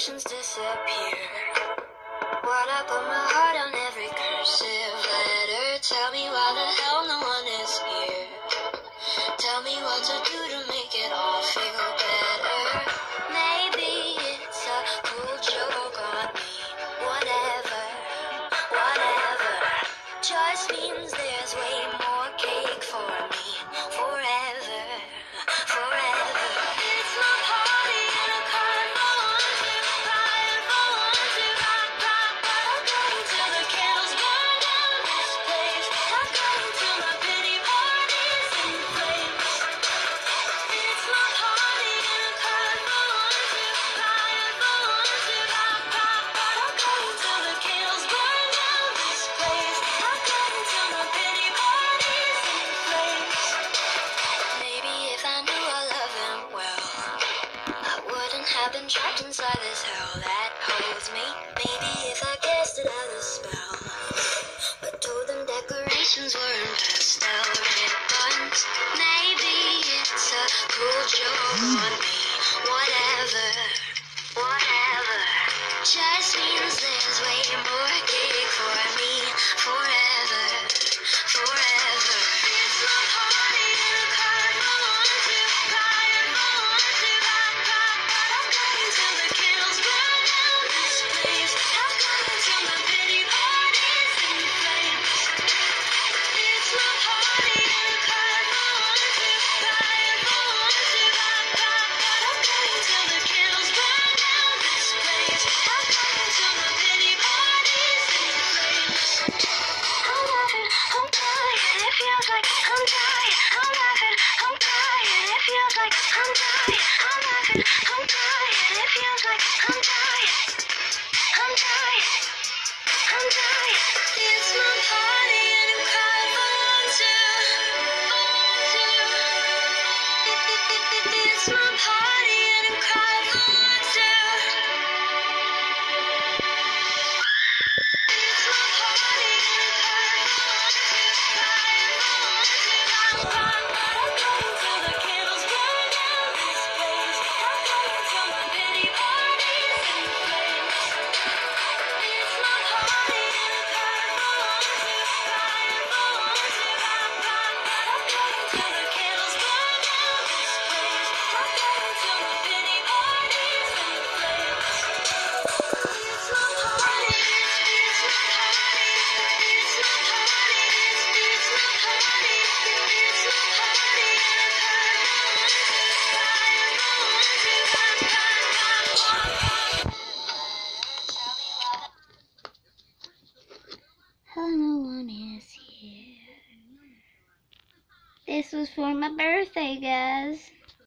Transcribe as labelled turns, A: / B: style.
A: sensations disappear. What I put my heart on every cursive letter. Tell me why the hell no one is here. Tell me what to do. have been trapped inside this hell that holds me. Maybe if I casted out a spell, but told them decorations were in pastel ribbons. Maybe it's a cruel joke on me. Whatever, whatever, just means there's way more. I'm dying.
B: one is here. This was for my birthday, guys.